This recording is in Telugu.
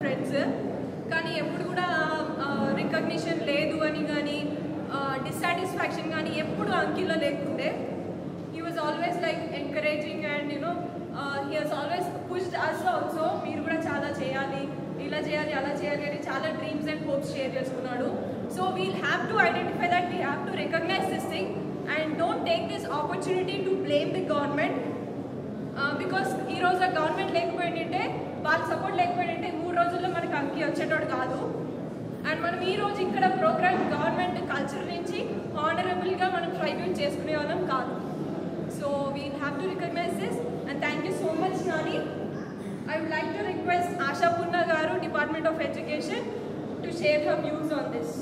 ఫ్రెండ్స్ కానీ ఎప్పుడు కూడా రికగ్నిషన్ లేదు అని కానీ డిస్సాటిస్ఫాక్షన్ కానీ ఎప్పుడు అంకిల్లో లేకుండే. He was always like encouraging and you know he has always pushed us also మీరు కూడా చాలా చేయాలి ఇలా చేయాలి అలా చేయాలి అని చాలా డ్రీమ్స్ అండ్ హోప్స్ షేర్ చేసుకున్నాడు. So we'll have to identify that we have to recognise this thing and don't take this opportunity to blame the government because ఈ రోజు గవర్నమెంట్ లేకపోయింటే వాళ్ళ సపోర్ట్ లేకపోయింటే మూడు రోజుల్లో మనకి వచ్చేటోడు కాదు. అండ్ మనం ఈ రోజు ఇక్కడ ప్రోగ్రామ్ గవర్నమెంట్ కల్చర్ నుంచి ఆనరబుల్గా మనం ట్రైబ్యూట్ చేసుకునే వాళ్ళం కాదు. So we have to recognise this and thank you so much Nani I would like to request Asha Punna garu department of education to share her views on this